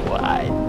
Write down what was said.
Why?